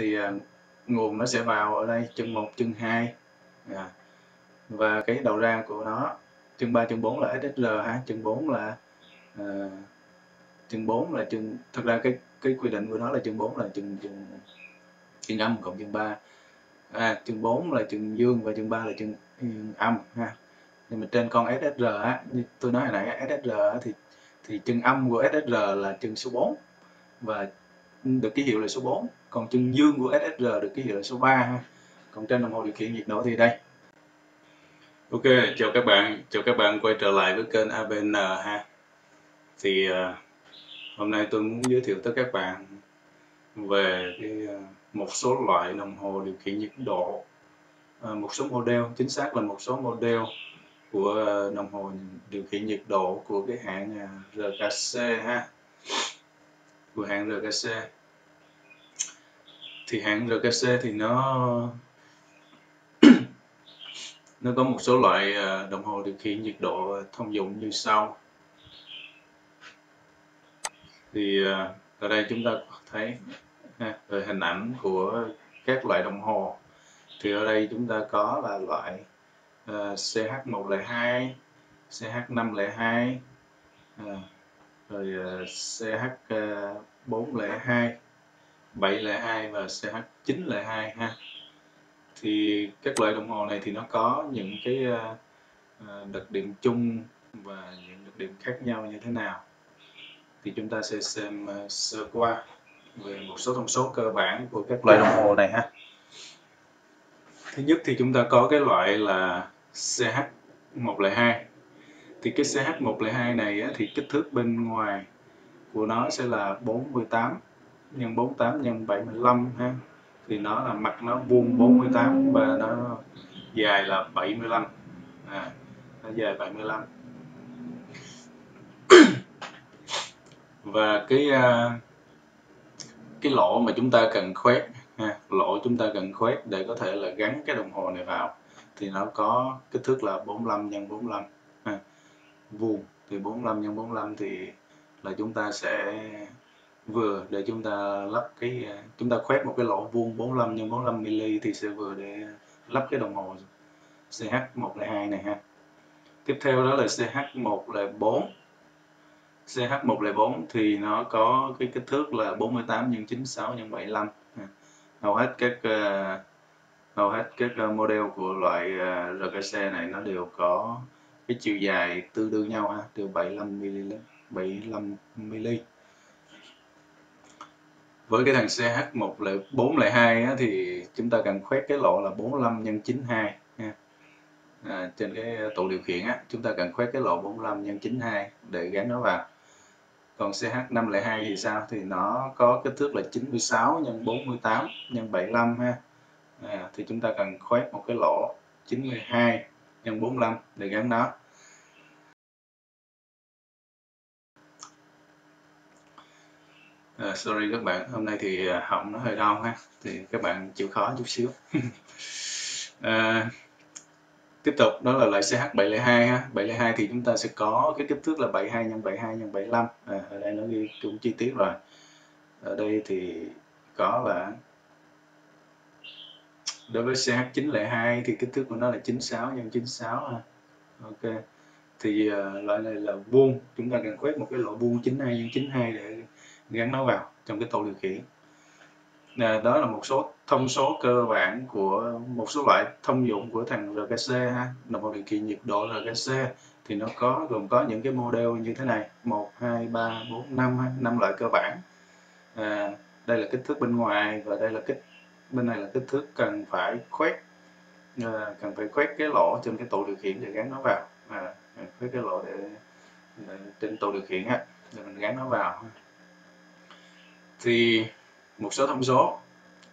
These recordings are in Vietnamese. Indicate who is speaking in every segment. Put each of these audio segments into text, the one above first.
Speaker 1: thì à, nguồn nó sẽ vào ở đây chân 1 chân 2 à. và cái đầu ra của nó chân 3 chân 4 là SSL ha? Chân 4 là à, chân 4 là chân thật ra cái cái quy định của nó là chân 4 là chân chân chân âm cộng chân 3 à, chân 4 là chân dương và chân 3 là chân âm ha? Nhưng mà trên con SSR á như tôi nói hồi nãy SSR á, thì thì chân âm của SSR là chân số 4 và được ký hiệu là số 4 còn chân dương của SSR được ký hiệu là số 3 ha. Còn trên đồng hồ điều khiển nhiệt độ thì đây. Ok, chào các bạn, chào các bạn quay trở lại với kênh ABN ha. Thì à, hôm nay tôi muốn giới thiệu tới các bạn về cái, à, một số loại đồng hồ điều khiển nhiệt độ. À, một số model, chính xác là một số model của đồng hồ điều khiển nhiệt độ của cái hãng RKC ha của hãng RKC thì hãng RKC thì nó nó có một số loại à, đồng hồ điều khiển nhiệt độ thông dụng như sau. Thì à, ở đây chúng ta thấy về hình ảnh của các loại đồng hồ. Thì ở đây chúng ta có là loại uh, CH102 CH502 uh, rồi ờ, CH402 702 ờ, và CH902 ha. Thì các loại đồng hồ này thì nó có những cái ờ, đặc điểm chung và những đặc điểm khác nhau như thế nào? Thì chúng ta sẽ xem sơ qua về một số thông số cơ bản của các loại đồng hồ này ha. Thứ nhất thì chúng ta có cái loại là CH102 thì cái CH102 này á, thì kích thước bên ngoài của nó sẽ là 48 nhân 48 nhân 75 ha. Thì nó là mặt nó vuông 48 và nó dài là 75 à, nó dài 75 và cái à, cái lỗ mà chúng ta cần khoét ha, lỗ chúng ta cần khoét để có thể là gắn cái đồng hồ này vào thì nó có kích thước là 45 x 45 vuông thì 45 x 45 thì là chúng ta sẽ vừa để chúng ta lắp cái à, chúng ta khoét một cái lỗ vuông 45 x 45 mm thì sẽ vừa để lắp cái đồng hồ CH102 này ha. Tiếp theo đó là CH104 CH104 thì nó có cái kích thước là 48 x 96 x 75 hầu hết các à, hầu hết các à, model của loại RKC này nó đều có cái chiều dài tương đương nhau ha từ 75 mm 75 mm với cái thằng CH1 là 402 á, thì chúng ta cần khoét cái lỗ là 45 nhân 92 ha. À, trên cái tụ điều khiển á, chúng ta cần khoét cái lỗ 45 nhân 92 để gắn nó vào. Còn CH502 thì sao? Thì nó có kích thước là 96 nhân 48 nhân 75 ha. À, thì chúng ta cần khoét một cái lỗ 92 nhân 45 để gắn nó. Uh, sorry các bạn, hôm nay thì à, họng nó hơi đau ha, thì các bạn chịu khó chút xíu. uh, tiếp tục đó là loại CH702 ha, 702 thì chúng ta sẽ có cái kích thước là 72 x 72 x 75. À, ở đây nó ghi cũng chi tiết rồi. Ở đây thì có là đối với CH902 thì kích thước của nó là 96 x 96 ha. Ok. Thì uh, loại này là vuông, chúng ta cần quét một cái lỗ vuông 92 x 92 để gắn nó vào trong cái tổ điều khiển. À, đó là một số thông số cơ bản của một số loại thông dụng của thằng RKC ha. Đồng hồ điều khiển nhiệt độ RKC thì nó có gồm có những cái model như thế này. 1 2 3 4 5 năm loại cơ bản. À, đây là kích thước bên ngoài và đây là kích bên này là kích thước cần phải khoét à, cần phải khoét cái lỗ trên cái tổ điều khiển để gắn nó vào. À, khoét cái lỗ để, để trên tổ điều khiển ha để mình gắn nó vào thì một số thông số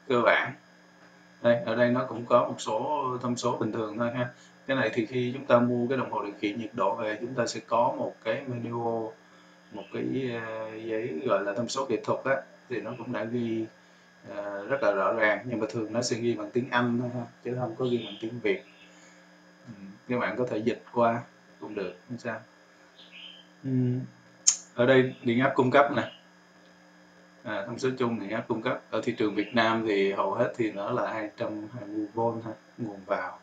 Speaker 1: cơ bản. Đây, ở đây nó cũng có một số thông số bình thường thôi ha. Cái này thì khi chúng ta mua cái đồng hồ điều khiển nhiệt độ về, chúng ta sẽ có một cái menu, một cái ờ, giấy gọi là thông số kỹ thuật á, thì nó cũng đã ghi ờ, rất là rõ ràng. Nhưng mà thường nó sẽ ghi bằng tiếng Anh thôi ha, chứ không có ghi bằng tiếng Việt. Ừ, các bạn có thể dịch qua cũng được, không sao. Ừ, ở đây điện áp cung cấp nè à, thông số chung thì áp cung cấp. Ở thị trường Việt Nam thì hầu hết thì nó là 220V ha, nguồn vào.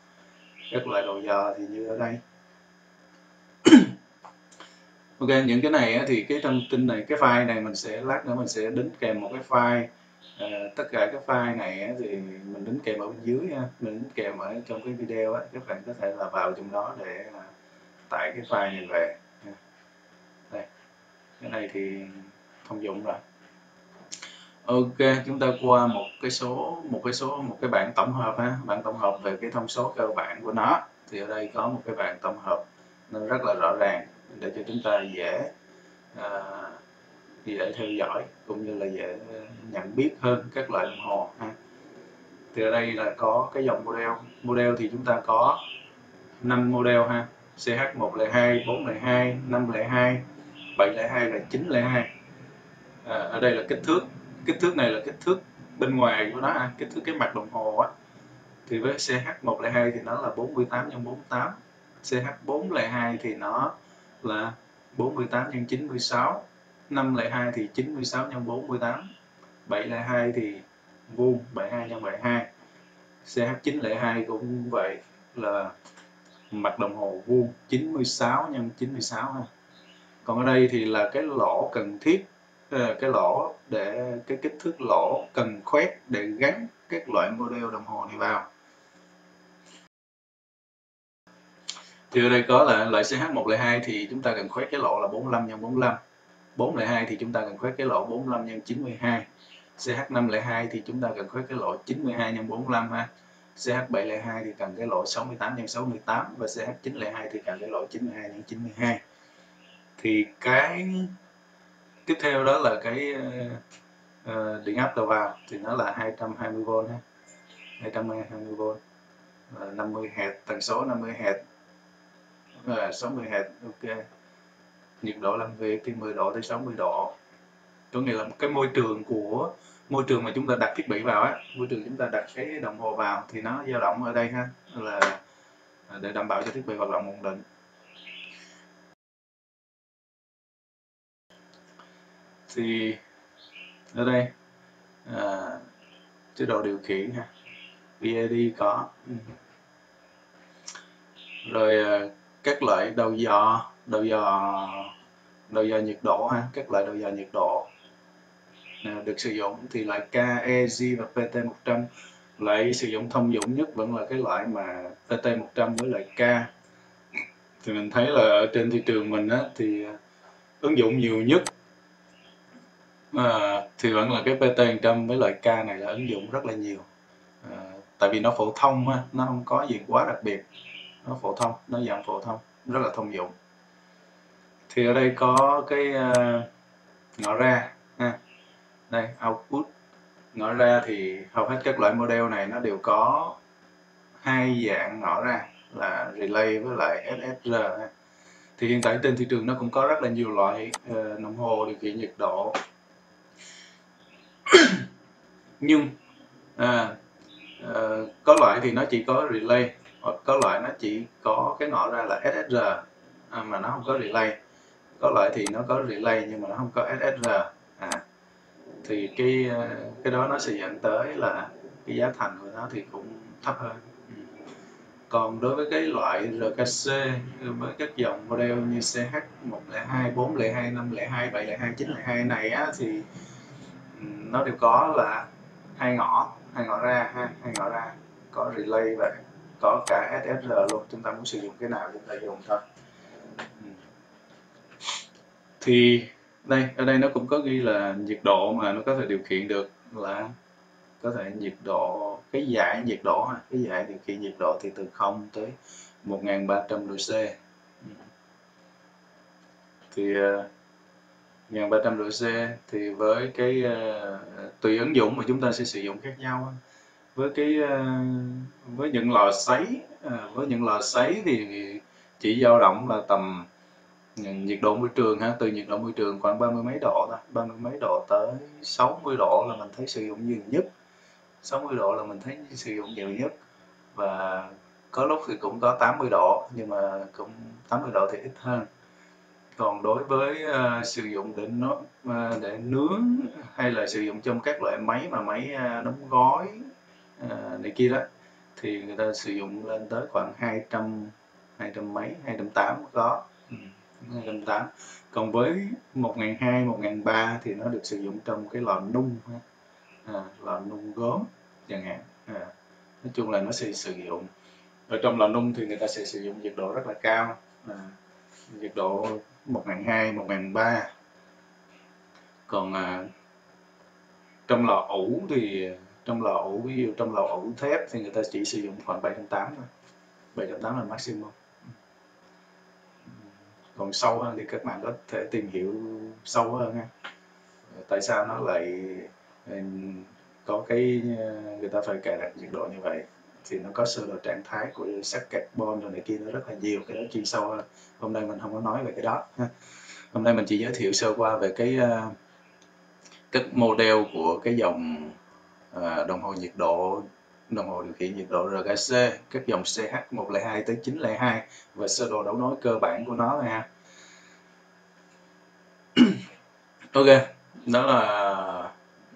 Speaker 1: Các loại đầu dò thì như ở đây. Ok những cái này á, thì cái thông tin này cái file này mình sẽ lát nữa mình sẽ đính kèm một cái file. À, tất cả các file này á, thì mình đính kèm ở bên dưới ha. mình đính kèm ở trong cái video á, các bạn có thể là vào trong đó để à, tải cái file này về đây. Cái này thì thông dụng rồi ok chúng ta qua một cái số một cái số một cái bảng tổng hợp ha. Bảng tổng hợp về cái thông số cơ bản của nó. Thì ở đây có một cái bảng tổng hợp nó rất là rõ ràng để cho chúng ta dễ à, dễ theo dõi cũng như là dễ nhận biết hơn các loại đồng hồ ha. Thì ở đây là có cái dòng model. Model thì chúng ta có 5 model ha. CH102, 402, 502, 702 và 902 à, ở đây là kích thước kích thước này là kích thước bên ngoài của nó kích thước cái mặt đồng hồ á. Thì với CH102 thì nó là 48 x 48 CH402 thì nó là 48 x 96 502 thì 96 x 48 702 thì vuông 72 x 72 CH902 cũng vậy, là mặt đồng hồ vuông 96 x 96 ha. còn ở đây thì là cái lỗ cần thiết Ờ, cái lỗ để, cái kích thước lỗ cần khoét để gắn các loại model đồng hồ này vào. Thì ở đây có là loại CH102 thì chúng ta cần khoét cái lỗ là 45 x 45 402 thì chúng ta cần khoét cái lỗ 45 x 92 CH502 thì chúng ta cần khoét cái lỗ 92 x 45 ha. CH702 thì cần cái lỗ 68 x 68 và CH902 thì cần cái lỗ 92 x 92 thì cái tiếp theo đó là cái uh, điện áp đầu vào thì nó là 220V ha. 220V 50 Hz tần số 50 Hz là 60 Hz ok. Nhiệt độ làm việc thì 10 độ tới 60 độ. Có nghĩa là cái môi trường của môi trường mà chúng ta đặt thiết bị vào á môi trường chúng ta đặt cái đồng hồ vào thì nó dao động ở đây ha là à, để đảm bảo cho thiết bị hoạt động ổn định. Thì ở đây à, chế độ điều khiển ha. VAD có. Rồi à, các loại đầu dò đầu dò đầu dò nhiệt độ ha các loại đầu dò nhiệt độ à, được sử dụng thì loại K, E, G và PT100 loại sử dụng thông dụng nhất vẫn là cái loại mà PT100 với loại K. Thì mình thấy là ở trên thị trường mình á, thì à, ứng dụng nhiều nhất à, thì vẫn là cái PT100 với loại K này là ứng dụng rất là nhiều. À, tại vì nó phổ thông á, nó không có gì quá đặc biệt. Nó phổ thông nó dạng phổ thông rất là thông dụng. Thì ở đây có cái uh, ngõ ra ha. Đây output. Ngõ ra thì hầu hết các loại model này nó đều có hai dạng ngõ ra là relay với lại SSR ha. thì hiện tại trên thị trường nó cũng có rất là nhiều loại uh, đồng hồ điều khiển nhiệt độ. nhưng à, à, có loại thì nó chỉ có relay hoặc có loại nó chỉ có cái ngõ ra là SSR à, mà nó không có relay. Có loại thì nó có relay nhưng mà nó không có SSR à, thì cái à, cái đó nó sẽ dẫn tới là cái giá thành của nó thì cũng thấp hơn. Ừ. còn đối với cái loại RKC với các dòng model như CH102, 402, 502, 702, 902 này á, thì nó đều có là hai ngõ hai ngõ ra ha hai ngõ ra có relay và có cả SSR luôn chúng ta muốn sử dụng cái nào chúng ta dùng thôi. Ừ. Thì đây ở đây nó cũng có ghi là nhiệt độ mà nó có thể điều khiển được là có thể nhiệt độ cái giải nhiệt độ cái giải điều khiển nhiệt độ thì từ 0 tới 1300 độ C thì uh, 1300 độ C thì với cái uh, tùy ứng dụng mà chúng ta sẽ sử dụng khác nhau với cái uh, với những lò sấy uh, với những lò sấy thì chỉ dao động là tầm nhiệt độ môi trường ha từ nhiệt độ môi trường khoảng ba mươi mấy độ thôi ba mươi mấy độ tới 60 độ là mình thấy sử dụng nhiều nhất. 60 độ là mình thấy sử dụng nhiều nhất và có lúc thì cũng có 80 độ nhưng mà cũng 80 độ thì ít hơn còn đối với uh, sử dụng để nó uh, để nướng hay là sử dụng trong các loại máy mà máy uh, đóng gói uh, này kia đó thì người ta sử dụng lên tới khoảng 200 200 mấy 280 có. Ừ, 208 còn với 1002 1003 thì nó được sử dụng trong cái lò nung à, lò nung gốm chẳng hạn. À, nói chung là nó sẽ sử dụng. Ở trong lò nung thì người ta sẽ sử dụng nhiệt độ rất là cao. À, nhiệt độ 1002 1003 còn à, trong lò ủ thì trong lò ủ ví dụ trong lò ủ thép thì người ta chỉ sử dụng khoảng 780 thôi. 780 là maximum. Còn sâu hơn thì các bạn có thể tìm hiểu sâu hơn ha tại sao nó lại có cái à, người ta phải cài đặt nhiệt độ như vậy? Thì nó có sơ đồ trạng thái của sắt carbon rồi này kia nó rất là nhiều. Cái đó chuyên sâu hơn. Hôm nay mình không có nói về cái đó hôm nay mình chỉ giới thiệu sơ qua về cái ờ, cái các model của cái dòng ờ, đồng hồ nhiệt độ, đồng hồ điều khiển nhiệt độ RGC các dòng CH102 tới 902 và sơ đồ đấu nối cơ bản của nó ha ok, đó là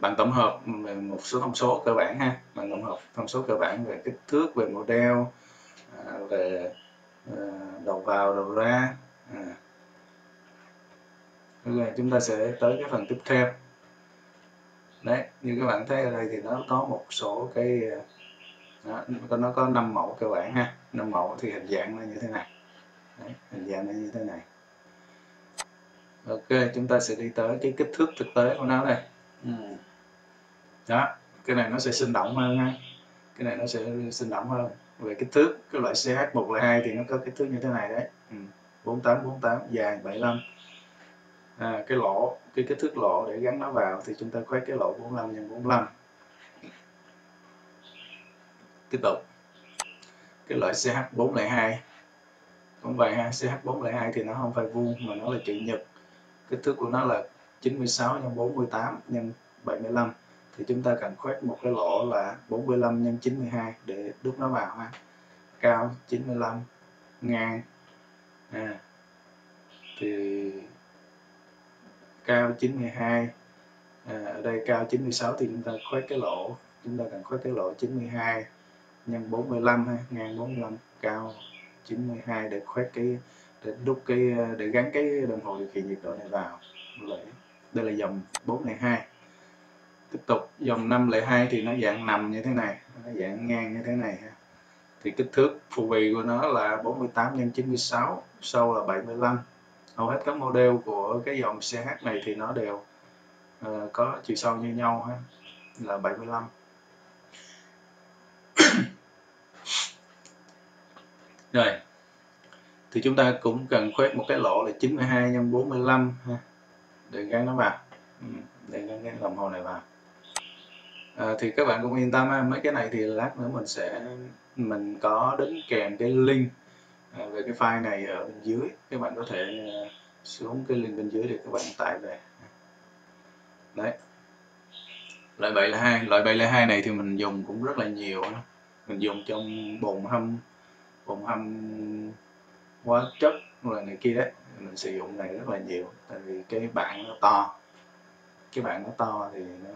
Speaker 1: bằng tổng hợp về một số thông số cơ bản ha. Bằng tổng hợp thông số cơ bản về kích thước về model à, về à, đầu vào đầu ra à. ok chúng ta sẽ tới cái phần tiếp theo. Đấy như các bạn thấy ở đây thì nó có một số cái à, đó, nó có 5 mẫu cơ bản ha. 5 mẫu thì hình dạng nó như thế này. Đấy, hình dạng nó như thế này. Ok chúng ta sẽ đi tới cái kích thước thực tế của nó đây. Ừ đó cái này nó sẽ sinh động hơn ha. Cái này nó sẽ sinh động hơn. Về kích thước cái loại CH102 thì nó có kích thước như thế này đấy. Ừ. 4848 dài 75 à, cái lỗ cái kích thước lỗ để gắn nó vào thì chúng ta khoét cái lỗ 45 nhân 45 tiếp tục. Cái loại CH402 cũng vậy ha CH402 thì nó không phải vuông mà nó là chữ nhật. Kích thước của nó là 96 x 48 x 75 thì chúng ta cần khoét một cái lỗ là 45 x 92 để đút nó vào ha. Cao 95 ngang. À, thì cao 92 à, ở đây cao 96 thì chúng ta khoét cái lỗ chúng ta cần khoét cái lỗ 92 nhân 45 ha ngang 45 cao 92 để khoét cái để đúc cái để gắn cái đồng hồ điều khiển nhiệt độ này vào. Đây là dòng 402 tiếp tục dòng 502 thì nó dạng nằm như thế này nó dạng ngang như thế này ha. Thì kích thước phù bì của nó là 48 x 96 sâu là 75 hầu hết các model của cái dòng CH này thì nó đều uh, có chiều sâu như nhau ha là 75 rồi thì chúng ta cũng cần khoét một cái lỗ là 92 x 45 ha để gắn nó vào. Ừ, để gắn cái đồng hồ này vào à, thì các bạn cũng yên tâm ha. mấy cái này thì lát nữa mình sẽ mình có đính kèm cái link à, về cái file này ở bên dưới. Các bạn có thể ờ, xuống cái link bên dưới để các bạn tải về. Đấy. Loại 702 loại 702 này thì mình dùng cũng rất là nhiều mình dùng trong bồn hâm bồn hâm hóa chất rồi này kia đấy. Mình sử dụng này rất là nhiều tại vì cái bảng nó to. Cái bảng nó to thì nó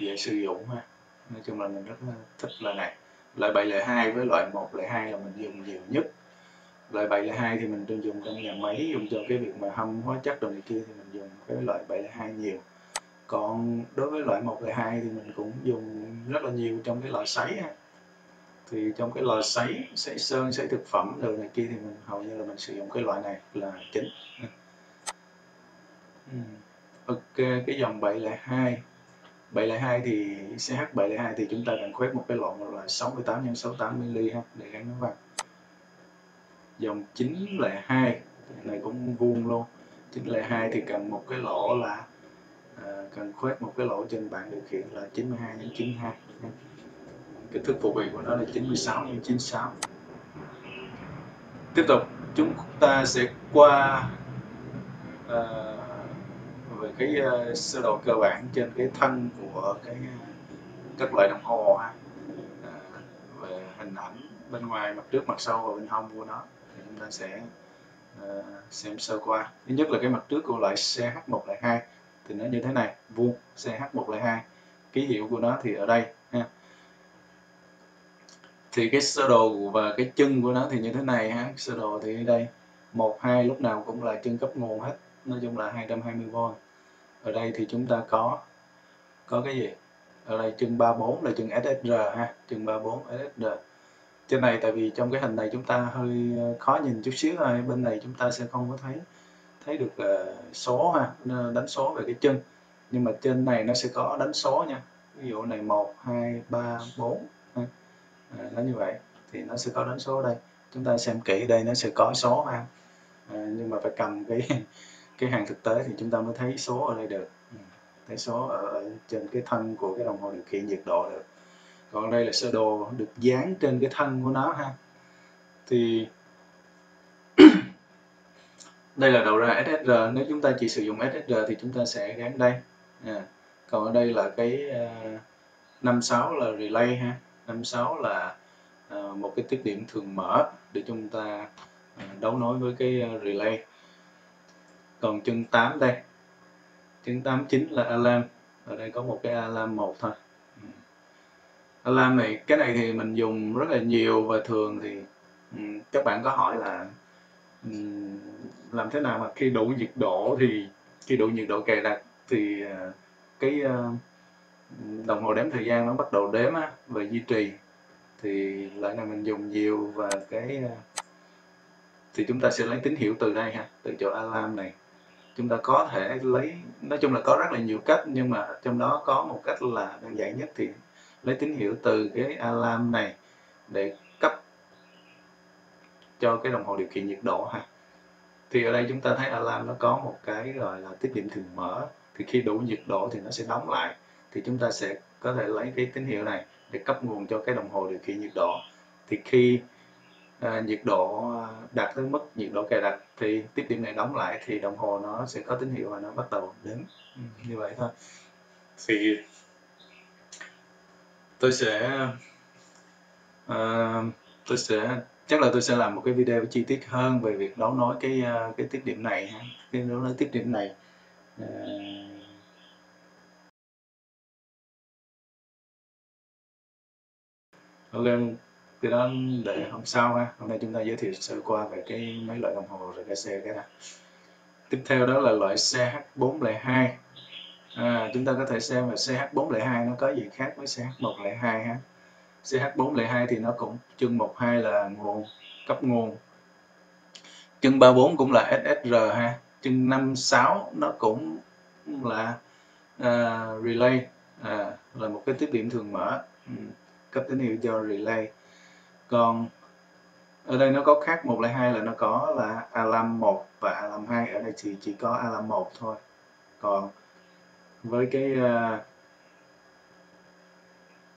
Speaker 1: dễ sử dụng ha nói chung là mình rất thích loại này. Loại 702 với loại 102 là mình dùng nhiều nhất. Loại 702 thì mình thường dùng trong nhà máy, dùng cho cái việc mà hâm hóa chất đồ này kia thì mình dùng cái loại 702 nhiều. Còn đối với loại 102 thì mình cũng dùng rất là nhiều trong cái lò sấy ha thì trong cái lò sấy sấy sơn, sấy thực phẩm đồ này kia thì mình hầu như là mình sử dụng cái loại này là chính. Ừ. Ok, cái dòng 702 702 thì CH 702 thì chúng ta cần khoét một cái lỗ là 68 x 68 mm ha để gắn nó vào. Dòng 902 này cũng vuông luôn. 902 thì cần một cái lỗ là à, cần khoét một cái lỗ trên bảng điều khiển là 92 x 92 kích thước phổ biến của nó là 96 x 96 tiếp tục chúng ta sẽ qua à, về cái uh, sơ đồ cơ bản trên cái thân của cái ờ, các loại đồng hồ ha. Uh, về hình ảnh bên ngoài mặt trước mặt sau và bên hông của nó thì chúng ta sẽ uh, xem sơ qua. Thứ nhất là cái mặt trước của loại CH102 thì nó như thế này vuông CH102 ký hiệu của nó thì ở đây ha. Thì cái sơ đồ và cái chân của nó thì như thế này ha sơ đồ thì ở đây. Một hai lúc nào cũng là chân cấp nguồn hết nói chung là 220V ở đây thì chúng ta có có cái gì? Ở đây chân 34 là chân SSR ha chân 34 SSR trên này tại vì trong cái hình này chúng ta hơi ờ, khó nhìn chút xíu thôi bên này chúng ta sẽ không có thấy thấy được uh, số ha đánh số về cái chân. Nhưng mà trên này nó sẽ có đánh số nha. Ví dụ này 1 2 3 4 ha. À, nó như vậy thì nó sẽ có đánh số ở đây. Chúng ta xem kỹ đây nó sẽ có số ha. À, nhưng mà phải cầm cái cái hàng thực tế thì chúng ta mới thấy số ở đây được. Ừ, thấy số ở trên cái thân của cái đồng hồ điều khiển nhiệt độ được. Còn đây là sơ đồ được dán trên cái thân của nó ha. Thì đây là đầu ra SSR nếu chúng ta chỉ sử dụng SSR thì chúng ta sẽ gắn đây. À, còn ở đây là cái à, uh, 56 là relay ha. 56 là uh, một cái tiết điểm thường mở để chúng ta uh, đấu nối với cái uh, relay còn chân 8 đây. Chân 89 là alarm. Ở đây có một cái alarm một thôi. Ừ. Alarm này cái này thì mình dùng rất là nhiều và thường thì um, các bạn có hỏi là um, làm thế nào mà khi đủ nhiệt độ thì khi đủ nhiệt độ cài đặt thì uh, cái uh, đồng hồ đếm thời gian nó bắt đầu đếm á, và duy trì. Thì lại là mình dùng nhiều và cái à, thì chúng ta sẽ lấy tín hiệu từ đây ha từ chỗ alarm này chúng ta có thể lấy, nói chung là có rất là nhiều cách, nhưng mà trong đó có một cách là đơn giản nhất thì lấy tín hiệu từ cái alarm này để cấp cho cái đồng hồ điều khiển nhiệt độ ha. Thì ở đây chúng ta thấy alarm nó có một cái gọi là tiết điểm thường mở. Thì khi đủ nhiệt độ thì nó sẽ đóng lại. Thì chúng ta sẽ có thể lấy cái tín hiệu này để cấp nguồn cho cái đồng hồ điều khiển nhiệt độ. Thì khi à, nhiệt độ à, đạt tới mức nhiệt độ cài đặt thì tiếp điểm này đóng lại thì đồng hồ nó sẽ có tín hiệu và nó bắt đầu đếm ừ, như vậy thôi. Thì tôi sẽ uh, tôi sẽ chắc là tôi sẽ làm một cái video chi tiết hơn về việc đấu nối cái à, cái tiết điểm này ha cái đấu nối tiết điểm này. Uh, ok cái đó để hôm sau ha. Hôm nay chúng ta giới thiệu sơ qua về cái mấy loại đồng hồ RKC cái này. Tiếp theo đó là loại CH402 à, chúng ta có thể xem là CH402 nó có gì khác với CH102 ha. CH402 thì nó cũng chân 12 là nguồn cấp nguồn. Chân 34 cũng là SSR ha. Chân 56 nó cũng là uh, relay. À, là một cái tiếp điểm thường mở. Ừ, cấp tín hiệu cho relay còn ở đây nó có khác một lại hai là nó có là alarm 1 và alarm 2 ở đây thì chỉ có alarm 1 thôi. Còn với cái uh,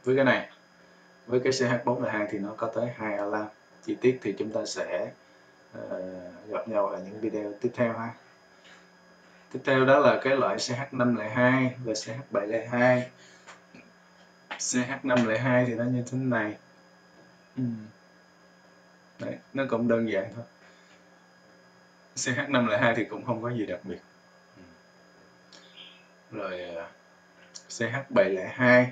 Speaker 1: với cái này với cái CH402 thì nó có tới hai alarm. Chi tiết thì chúng ta sẽ uh, gặp nhau ở những video tiếp theo ha. Tiếp theo đó là cái loại CH502 và CH702 CH502 thì nó như thế này. Ừ. Đấy, nó cũng đơn giản thôi. CH502 thì cũng không có gì đặc biệt. Ừ. Rồi à, CH702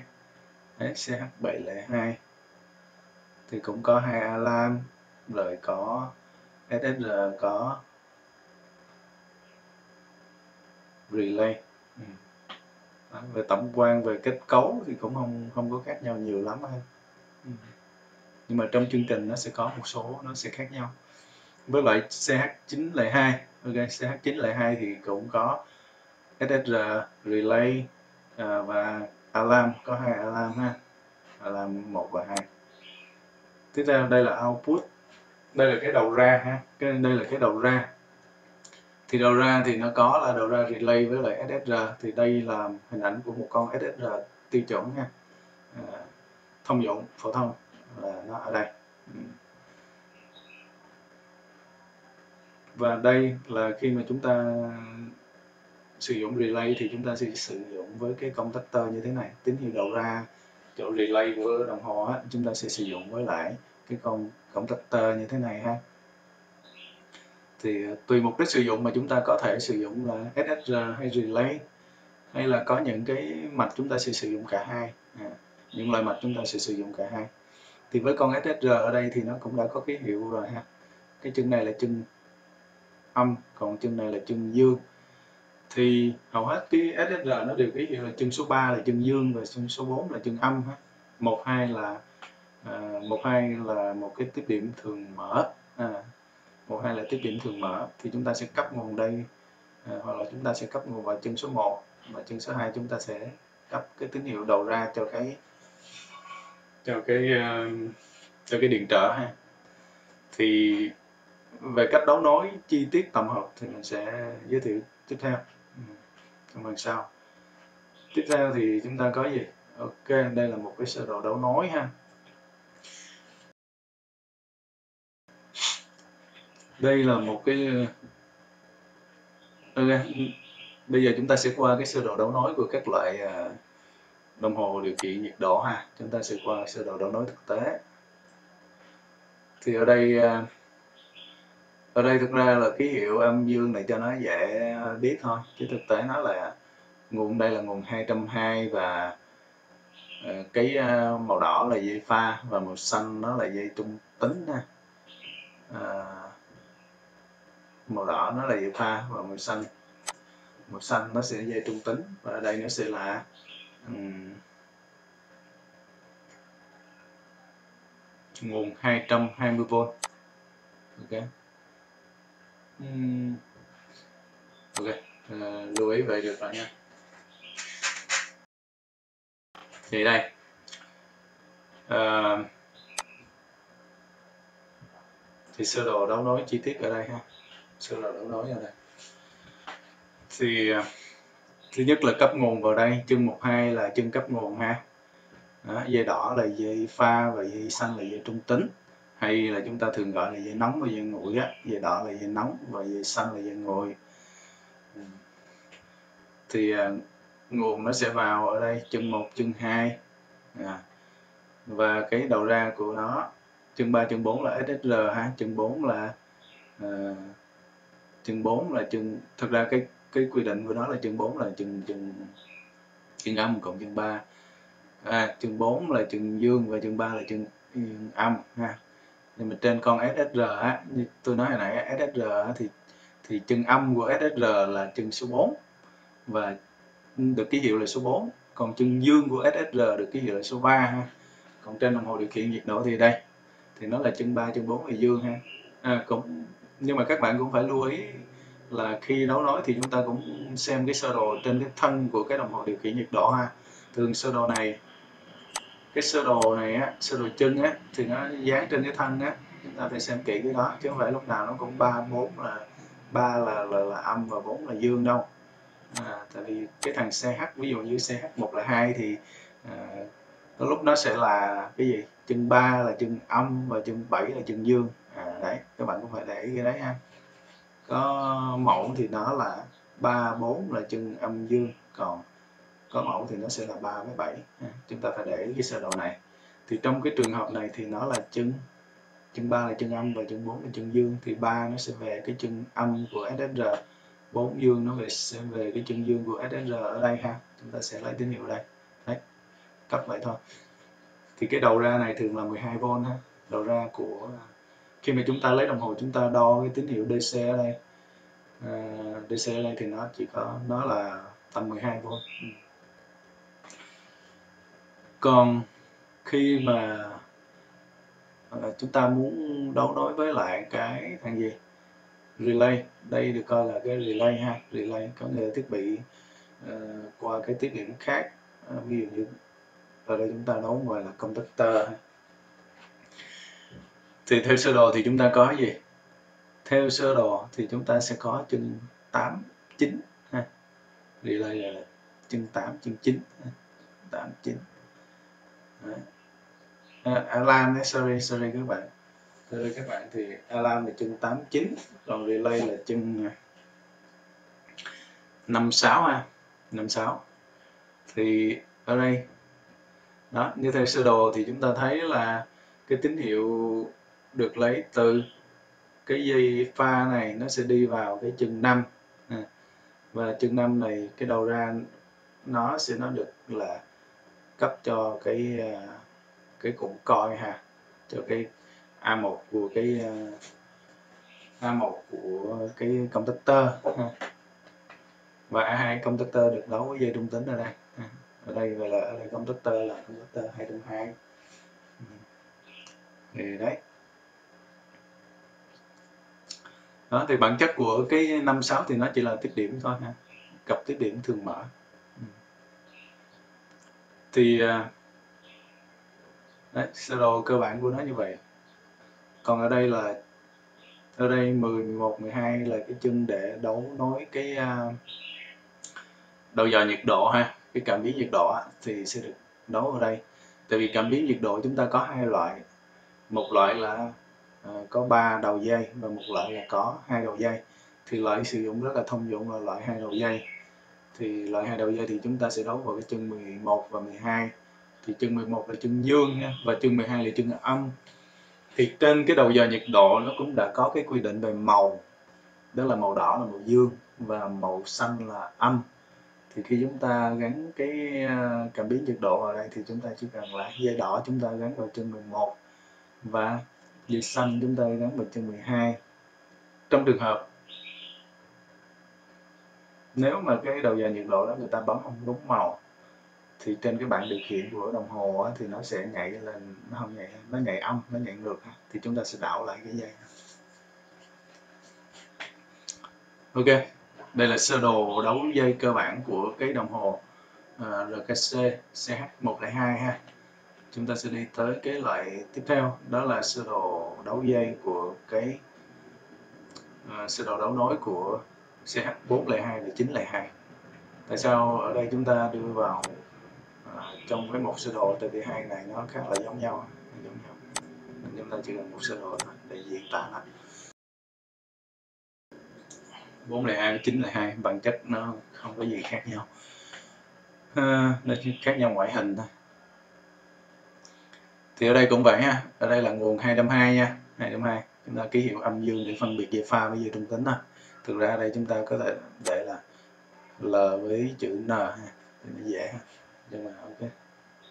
Speaker 1: Đấy, CH702 thì cũng có hai alarm rồi có SSR có relay. Ừ. về tổng quan về kết cấu thì cũng không không có khác nhau nhiều lắm anh. Ừ nhưng mà trong chương trình nó sẽ có một số nó sẽ khác nhau. Với lại CH902 ok CH902 thì cũng có SSR relay uh, và alarm có hai alarm ha. Alarm 1 và 2 tiếp theo đây là output. Đây là cái đầu ra ha. Cái đây là cái đầu ra. Thì đầu ra thì nó có là đầu ra relay với lại SSR thì đây là hình ảnh của một con SSR tiêu chuẩn ha à, ờ, thông dụng phổ thông là nó ở đây. Ừ. Và đây là khi mà chúng ta sử dụng relay thì chúng ta sẽ sử dụng với cái công tắc tơ như thế này. Tín hiệu đầu ra chỗ relay của đồng hồ á, chúng ta sẽ sử dụng với lại cái con công tắc như thế này ha. Thì à, tùy mục đích sử dụng mà chúng ta có thể sử dụng là SSR hay relay hay là có những cái mạch chúng ta sẽ sử dụng cả hai. À, những loại mạch chúng ta sẽ sử dụng cả hai thì với con SSR ở đây thì nó cũng đã có ký hiệu rồi ha. Cái chân này là chân âm còn chân này là chân dương. Thì hầu hết cái SSR nó đều ký hiệu là chân số 3 là chân dương và chân số 4 là chân âm ha. Một hai là à, một hai là một cái tiếp điểm thường mở. À, một hai là tiếp điểm thường mở. Thì chúng ta sẽ cấp nguồn đây à, hoặc là chúng ta sẽ cấp nguồn vào chân số 1 và chân số 2 chúng ta sẽ cấp cái tín hiệu đầu ra cho cái cho cái ờ, cho cái điện trở ha, thì về cách đấu nối chi tiết tổng hợp thì mình sẽ giới thiệu tiếp theo. Ừ, trong phần sau. Tiếp theo thì chúng ta có gì? Ok, đây là một cái sơ đồ đấu nối ha. Đây là một cái ờ, ok, bây giờ chúng ta sẽ qua cái sơ đồ đấu nối của các loại ờ, đồng hồ điều khiển nhiệt độ ha. Chúng ta sẽ qua sơ đồ đấu nối thực tế. Thì ở đây à, ở đây thực ra là ký hiệu âm dương này cho nó dễ biết thôi. Chứ thực tế nó là nguồn đây là nguồn 220 và à, cái à, màu đỏ là dây pha và màu xanh nó là dây trung tính ha. À, màu đỏ nó là dây pha và màu xanh. Màu xanh nó sẽ dây trung tính và ở đây nó sẽ là um, nguồn 220V ok. Um, ok uh, lưu ý vậy được rồi nha. Thì đây. Uh, thì sơ đồ đấu nối chi tiết ở đây ha. Sơ đồ đấu nối ở đây. Thì à, thứ nhất là cấp nguồn vào đây chân 12 là chân cấp nguồn ha. Đó, dây đỏ là dây pha và dây xanh là dây trung tính. Hay là chúng ta thường gọi là dây nóng và dây nguội á dây đỏ là dây nóng và dây xanh là dây nguội. Thì à, nguồn nó sẽ vào ở đây chân 1 chân 2 à, và cái đầu ra của nó chân 3 chân 4 là SSL ha chân 4 là à, chân 4 là chân thực ra cái cái quy định của nó là chương 4 là chương chương chương âm cộng chương 3 à, chương 4 là chương dương và chương 3 là chương âm ha. Nhưng mà trên con SSR á như tôi nói hồi nãy SSR á, thì thì chân âm của SSR là chân số 4 và được ký hiệu là số 4 còn chân dương của SSR được ký hiệu là số 3 ha. Còn trên đồng hồ điều khiển nhiệt độ thì đây. Thì nó là chân 3 chân 4 là dương ha. À, cũng nhưng mà các bạn cũng phải lưu ý là khi đấu nối thì chúng ta cũng xem cái sơ đồ trên cái thân của cái đồng hồ điều khiển nhiệt độ ha. Thường sơ đồ này cái sơ đồ này á sơ đồ chân á thì nó dán trên cái thân á chúng ta phải xem kỹ cái đó chứ không phải lúc nào nó cũng ba bốn là ba là, là là âm và bốn là dương đâu. À, tại vì cái thằng CH ví dụ như CH một là hai thì à, có lúc nó sẽ là cái gì? Chân ba là chân âm và chân bảy là chân dương. À, đấy các bạn cũng phải để ý cái đấy ha có mẫu thì nó là ba, bốn là chân âm dương. Còn có mẫu thì nó sẽ là ba với bảy. Chúng ta phải để cái sơ đồ này. Thì trong cái trường hợp này thì nó là chân chân ba là chân âm và chân bốn là chân dương. Thì ba nó sẽ về cái chân âm của SSR bốn dương nó về, sẽ về cái chân dương của SSR ở đây ha. Chúng ta sẽ lấy tín hiệu đây. Đấy cấp vậy thôi. Thì cái đầu ra này thường là 12V ha. Đầu ra của khi mà chúng ta lấy đồng hồ chúng ta đo cái tín hiệu DC ở đây à, DC ở đây thì nó chỉ có nó là tầm 12V ừ. còn khi mà à, chúng ta muốn đấu nối với lại cái thằng gì? Relay. Đây được coi là cái relay ha. Relay có nghĩa là thiết bị uh, qua cái tiết điểm khác. Uh, ví dụ như ở đây chúng ta đấu ngoài là conductor thì theo sơ đồ thì chúng ta có gì? Theo sơ đồ thì chúng ta sẽ có chân 8 9 ha. Relay là chân 8 chân 9 ha. 8 9 Đấy. À, alarm đấy, sorry sorry các bạn. Sorry các bạn thì alarm là chân 8 9 còn relay là chân à, 56 ha. 56 thì ở đây. Đó như theo sơ đồ thì chúng ta thấy là cái tín hiệu được lấy từ cái dây pha này nó sẽ đi vào cái chân 5 à, và chân 5 này cái đầu ra nó sẽ nó được là cấp cho cái à, cái cụm coi ha cho cái A1 của cái à, A1 của cái contactor ha. và A2 contactor được đấu với dây trung tính ở đây. À, ở đây gọi là ở đây contactor là contactor 220 ừ. thì đấy. Đó thì bản chất của cái năm sáu thì nó chỉ là tiết điểm thôi ha. Cặp tiết điểm thường mở. Ừ. Thì à, đấy sơ đồ cơ bản của nó như vậy. Còn ở đây là ở đây 10, 11, 12 là cái chân để đấu nối cái uh, đầu dò nhiệt độ ha cái cảm biến nhiệt độ thì sẽ được đấu ở đây. Tại vì cảm biến nhiệt độ chúng ta có hai loại. Một loại là Ờ, có ba đầu dây và một loại là có hai đầu dây. Thì loại sử dụng rất là thông dụng là loại hai đầu dây. Thì loại hai đầu dây thì chúng ta sẽ đấu vào cái chân 11 và 12 thì chân 11 là chân dương nha, và chân 12 là chân âm. Thì trên cái đầu giờ nhiệt độ nó cũng đã có cái quy định về màu. Đó là màu đỏ là màu dương và màu xanh là âm. Thì khi chúng ta gắn cái ờ, cảm biến nhiệt độ vào đây thì chúng ta chỉ cần là dây đỏ chúng ta gắn vào chân 11 và dây xanh chúng ta gắn vào chân 12 trong trường hợp nếu mà cái đầu giờ nhiệt độ đó người ta bấm không đúng màu thì trên cái bảng điều khiển của đồng hồ á, thì nó sẽ nhảy lên nó không nhảy nó nhảy âm nó nhảy ngược thì chúng ta sẽ đảo lại cái dây. Ok đây là sơ đồ đấu dây cơ bản của cái đồng hồ uh, RKC CH102 ha chúng ta sẽ đi tới cái loại tiếp theo đó là sơ đồ đấu dây của cái uh, sơ đồ đấu nối của CH402 và 9.2 tại sao ở đây chúng ta đưa vào uh, trong cái một sơ đồ tại vì hai này nó khá là giống nhau giống nhau. Nên chúng ta chỉ cần một sơ đồ thôi để diễn tả lại. 402 902 bản chất nó không có gì khác nhau. À, nó chỉ khác nhau ngoại hình thôi thì ở đây cũng vậy ha. Ở đây là nguồn 220 nha. 202 chúng ta ký hiệu âm dương để phân biệt dây pha với dây trung tính ha. Thực ra đây chúng ta có thể để là L với chữ N ha. Thì nó dễ ha. Nhưng mà ok.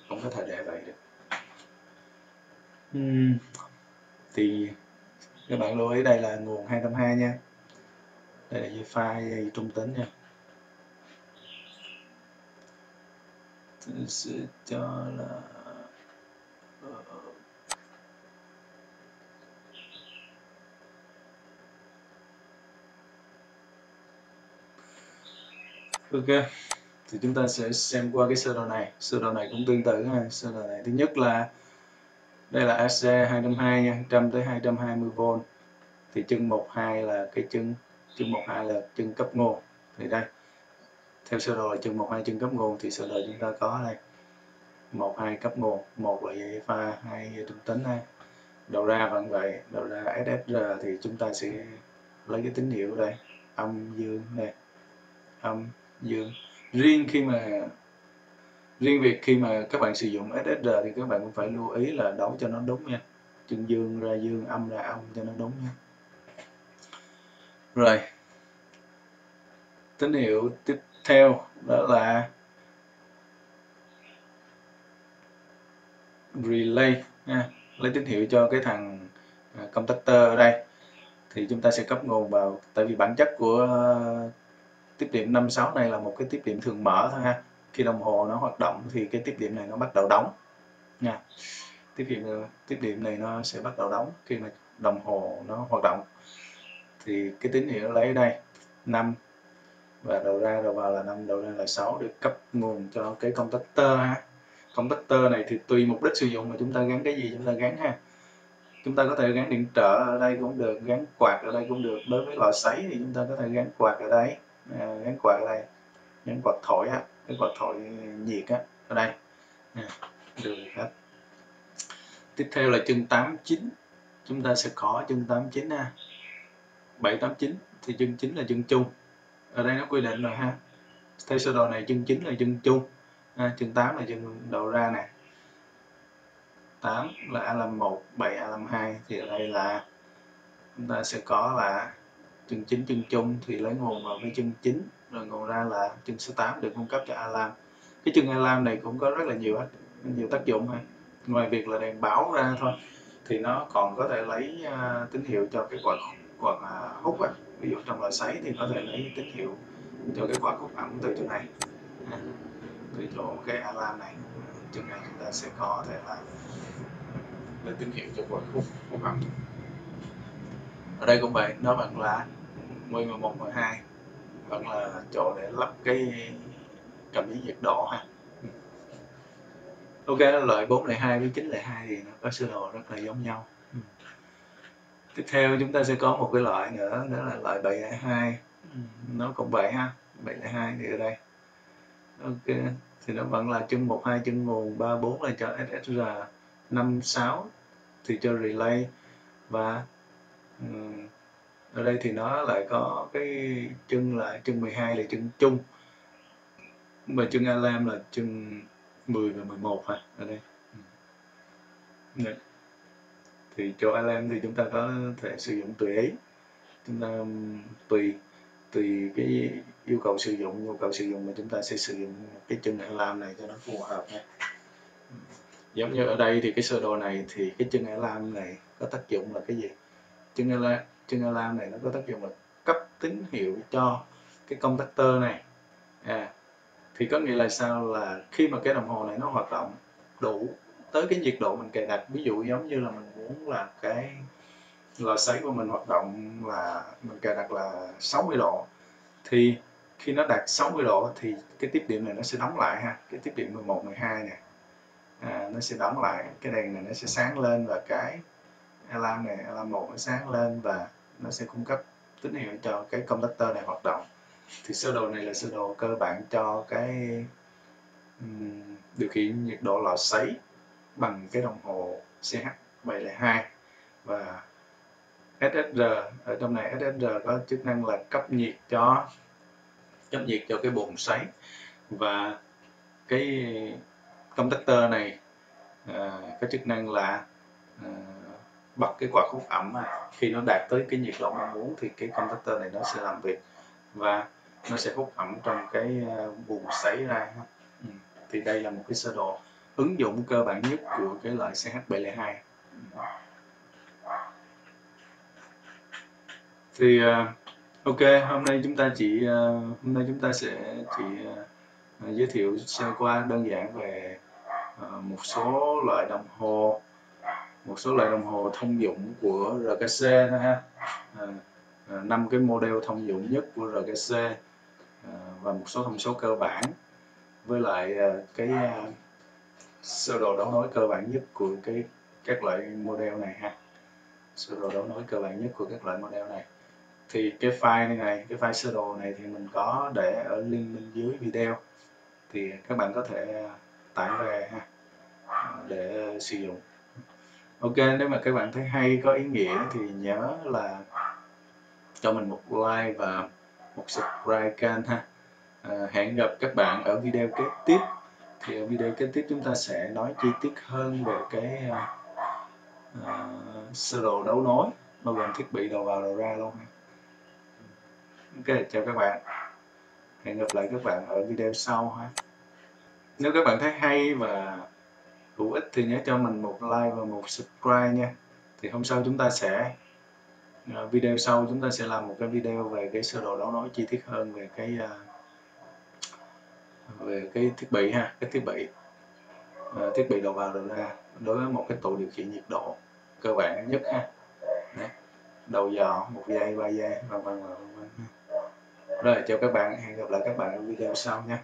Speaker 1: Cũng có thể để vậy được. Uhm. thì các bạn lưu ý đây là nguồn 220 nha. Đây là dây pha dây trung tính nha. Sẽ cho là ok. Thì chúng ta sẽ xem qua cái sơ đồ này. Sơ đồ này cũng tương tự ha. Sơ đồ này thứ nhất là đây là AC 220 nha. 100 tới 220V thì chân 12 là cái chân chân 12 là chân cấp nguồn. Thì đây. Theo sơ đồ là chân 12 chân cấp nguồn thì sơ đồ chúng ta có đây. 12 cấp nguồn. Một là dây pha, hai trung tính ha. Đầu ra vẫn vậy. Đầu ra SSR thì chúng ta sẽ lấy cái tín hiệu đây. Âm dương đây. Âm dương riêng khi mà, riêng việc khi mà các bạn sử dụng SSR thì các bạn cũng phải lưu ý là đấu cho nó đúng nha. Chân dương ra dương, âm ra âm cho nó đúng nha. Rồi. Tín hiệu tiếp theo đó là relay nha. lấy tín hiệu cho cái thằng à, contactor ở đây. Thì chúng ta sẽ cấp nguồn vào, tại vì bản chất của tiếp điểm 56 này là một cái tiếp điểm thường mở thôi ha. Khi đồng hồ nó hoạt động thì cái tiếp điểm này nó bắt đầu đóng nha. Tiếp điểm tiếp điểm này nó sẽ bắt đầu đóng khi mà đồng hồ nó hoạt động. Thì cái tín hiệu lấy đây 5 và đầu ra, đầu vào là 5 đầu ra là 6 để cấp nguồn cho cái công tắc tơ ha. Công tắc tơ này thì tùy mục đích sử dụng mà chúng ta gắn cái gì chúng ta gắn ha. Chúng ta có thể gắn điện trở ở đây cũng được, gắn quạt ở đây cũng được. Đối với lò sấy thì chúng ta có thể gắn quạt ở đây gắn quạt ở đây gắn quạt thổi á cái quạt thổi nhiệt á ở đây. Được hết. Tiếp theo là chân 89 chúng ta sẽ có chân 89 ha. 789 thì chân chính là chân chung. Ở đây nó quy định rồi ha. Theo sơ đồ này chân chính là chân chung. À, chân 8 là chân đầu ra nè. 8 là A51 7 A52 thì ở đây là chúng ta sẽ có là chân chính chân chung thì lấy nguồn vào cái chân chính rồi nguồn ra là chân số 8 được cung cấp cho alarm cái chân alarm này cũng có rất là nhiều nhiều tác dụng ha. Ngoài việc là đèn báo ra thôi thì nó còn có thể lấy uh, tín hiệu cho cái quạt quạt uh, hút á. Ví dụ trong loại sấy thì có thể lấy tín hiệu cho cái quạt hút ẩm từ chỗ này. À, từ chỗ cái alarm này chừng này chúng ta sẽ có thể là lấy tín hiệu cho quạt hút hút ẩm. Ở đây cũng vậy nó vẫn là 10 11 12 vẫn là chỗ để lắp cái cảm biến nhiệt độ ha. Ok, loại 4 lại 2 với 9 lại 2 thì nó có sơ đồ rất là giống nhau. Tiếp theo chúng ta sẽ có một cái loại nữa, đó là loại 7 lại 2 nó cũng vậy ha 7 lại 2 thì ở đây. Ok, thì nó vẫn là chân 1 2 chân nguồn 3 4 là cho SSR 5 6 thì cho relay. Và ở đây thì nó lại có cái chân là chân 12 là chân chung. Và chân alam là chân 10 và 11 ha ở đây. Ừ. Đấy. thì chỗ alam thì chúng ta có thể sử dụng tùy ý. Chúng ta tùy tùy cái yêu cầu sử dụng, nhu cầu sử dụng mà chúng ta sẽ sử dụng cái chân alam này cho nó phù hợp nha. Giống như ở đây thì cái sơ đồ này thì cái chân alarm này có tác dụng là cái gì? Chân alarm trên alarm này nó có tác dụng là cấp tín hiệu cho cái công tắc tơ này. À, thì có nghĩa là sao? Là khi mà cái đồng hồ này nó hoạt động đủ tới cái nhiệt độ mình cài đặt ví dụ giống như là mình muốn là cái lò sấy của mình hoạt động là mình cài đặt là 60 độ thì khi nó đạt 60 độ thì cái tiếp điểm này nó sẽ đóng lại ha. Cái tiếp điểm 11 12 này à, nó sẽ đóng lại cái đèn này nó sẽ sáng lên và cái alarm này alarm một nó sáng lên và nó sẽ cung cấp tín hiệu cho cái công tắc tơ này hoạt động. Thì sơ đồ này là sơ đồ cơ bản cho cái um, điều khiển nhiệt độ lò sấy bằng cái đồng hồ CH702 và SSR ở trong này SSR có chức năng là cấp nhiệt cho cấp nhiệt cho cái bồn sấy. Và cái công tắc tơ này à, có chức năng là à, bật cái quạt hút ẩm khi nó đạt tới cái nhiệt độ mong muốn thì cái tơ này nó sẽ làm việc và nó sẽ hút ẩm trong cái ờ, buồng sấy ra. Ừ. thì đây là một cái sơ đồ ứng dụng cơ bản nhất của cái loại CH702 thì uh, ok hôm nay chúng ta chỉ uh, hôm nay chúng ta sẽ chỉ giới thiệu sơ qua đơn giản về một số loại đồng hồ một số loại đồng hồ thông dụng của RKC thôi ha. À, à, năm cái model thông dụng nhất của RKC à, và một số thông số cơ bản. Với lại cái sơ đồ đấu nối cơ bản nhất của cái các loại model này ha. Sơ đồ đấu nối cơ bản nhất của các loại model này. Thì cái file này, này cái file sơ đồ này thì mình có để ở link bên dưới video. Thì các bạn có thể tải về ha để sử dụng ok nếu mà các bạn thấy hay có ý nghĩa thì nhớ là cho mình một like và một subscribe kênh ha. À, hẹn gặp các bạn ở video kế tiếp. Thì ở video kế tiếp chúng ta sẽ nói chi tiết hơn về cái uh, sơ đồ đấu nối bao gồm thiết bị đầu vào đầu ra luôn ok chào các bạn. Hẹn gặp lại các bạn ở video sau ha. Nếu các bạn thấy hay và hữu ích thì nhớ cho mình một like và một subscribe nha. Thì hôm sau chúng ta sẽ à, video sau chúng ta sẽ làm một cái video về cái sơ đồ đấu nối chi tiết hơn về cái à, về cái thiết bị ha, cái thiết bị à, thiết bị đầu vào đầu ra đối với một cái tủ điều khiển nhiệt độ cơ bản nhất ha. Đấy. đầu dò một dây ba dây và vân vân. Rồi, chào các bạn, hẹn gặp lại các bạn ở video sau nha.